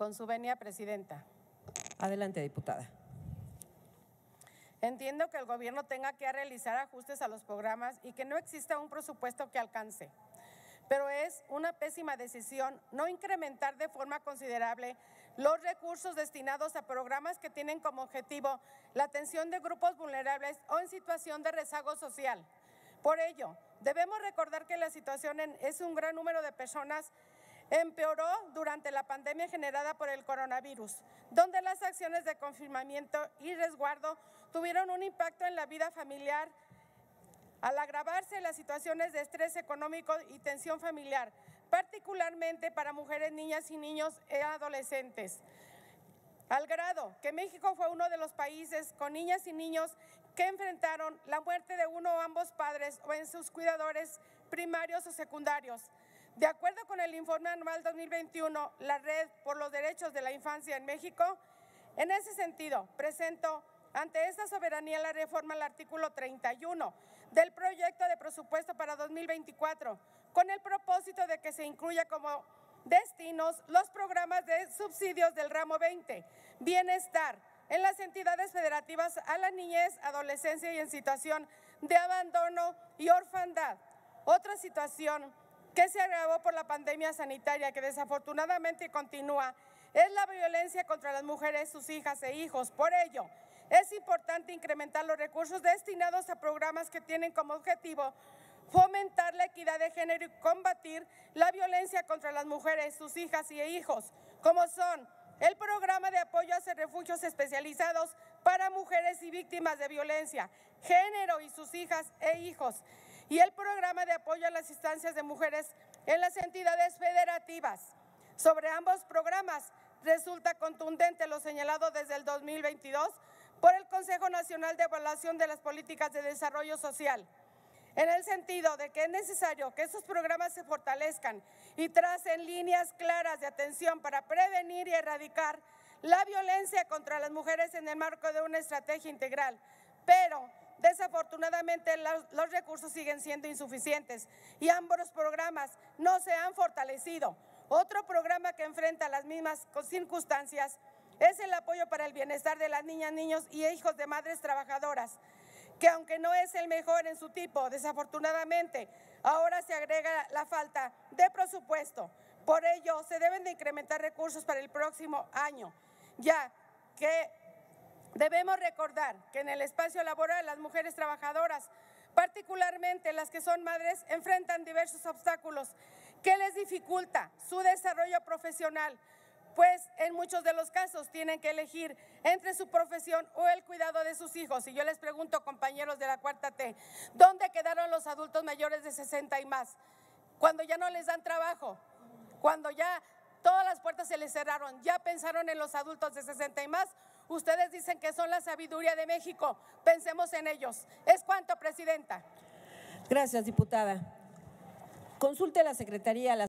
Con su venia, Presidenta. Adelante, diputada. Entiendo que el gobierno tenga que realizar ajustes a los programas y que no exista un presupuesto que alcance. Pero es una pésima decisión no incrementar de forma considerable los recursos destinados a programas que tienen como objetivo la atención de grupos vulnerables o en situación de rezago social. Por ello, debemos recordar que la situación es un gran número de personas empeoró durante la pandemia generada por el coronavirus, donde las acciones de confirmamiento y resguardo tuvieron un impacto en la vida familiar al agravarse las situaciones de estrés económico y tensión familiar, particularmente para mujeres, niñas y niños e adolescentes. Al grado que México fue uno de los países con niñas y niños que enfrentaron la muerte de uno o ambos padres o en sus cuidadores primarios o secundarios. De acuerdo con el informe anual 2021, la Red por los Derechos de la Infancia en México, en ese sentido, presento ante esta soberanía la reforma al artículo 31 del proyecto de presupuesto para 2024, con el propósito de que se incluya como destinos los programas de subsidios del ramo 20, bienestar, en las entidades federativas a la niñez, adolescencia y en situación de abandono y orfandad. Otra situación que se agravó por la pandemia sanitaria que desafortunadamente continúa es la violencia contra las mujeres, sus hijas e hijos. Por ello, es importante incrementar los recursos destinados a programas que tienen como objetivo fomentar la equidad de género y combatir la violencia contra las mujeres, sus hijas y hijos, como son el programa de apoyo a refugios especializados para mujeres y víctimas de violencia, género y sus hijas e hijos, y el programa de apoyo a las instancias de mujeres en las entidades federativas. Sobre ambos programas resulta contundente lo señalado desde el 2022 por el Consejo Nacional de Evaluación de las Políticas de Desarrollo Social, en el sentido de que es necesario que estos programas se fortalezcan y tracen líneas claras de atención para prevenir y erradicar la violencia contra las mujeres en el marco de una estrategia integral. Pero desafortunadamente los, recursos siguen siendo insuficientes y ambos programas no se han fortalecido. Otro programa que enfrenta las mismas circunstancias es el apoyo para el bienestar de las niñas, niños y hijos de madres trabajadoras, que aunque no es el mejor en su tipo, desafortunadamente, ahora se agrega la falta de presupuesto. Por ello, se deben de incrementar recursos para el próximo año, ya que debemos recordar que en el espacio laboral las mujeres trabajadoras, particularmente las que son madres, enfrentan diversos obstáculos que les dificulta su desarrollo profesional, pues en muchos de los casos tienen que elegir entre su profesión o el cuidado de sus hijos. Y yo les pregunto, compañeros de la cuarta T, ¿dónde quedaron los adultos mayores de 60 y más? Cuando ya no les dan trabajo, cuando ya todas las puertas se les cerraron, ya pensaron en los adultos de 60 y más. Ustedes dicen que son la sabiduría de México. Pensemos en ellos. Es cuanto, Presidenta. Gracias, diputada. Consulte la Secretaría. La